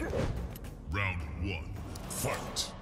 Round one, fight.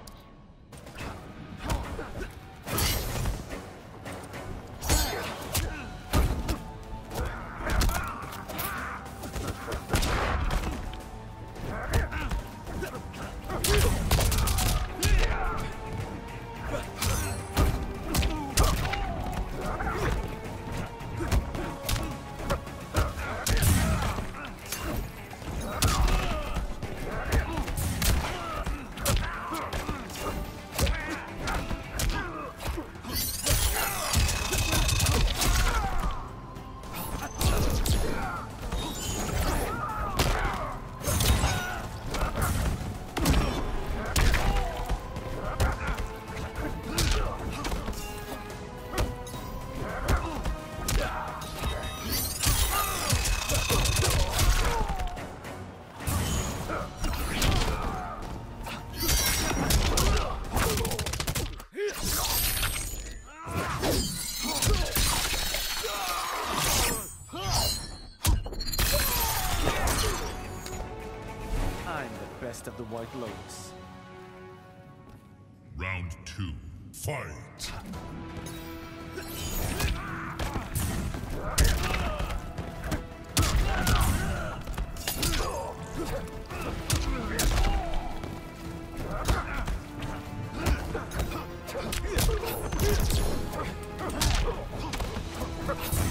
Best of the White Lotus. Round two, fight. Child's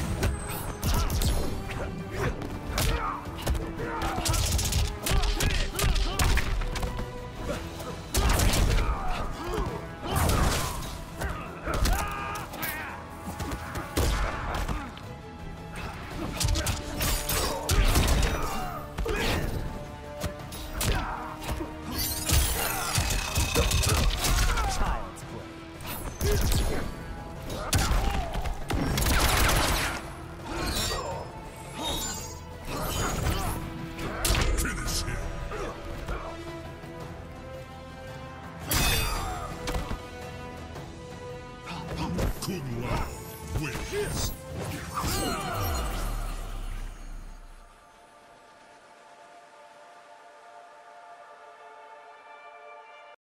Kung Lao wins.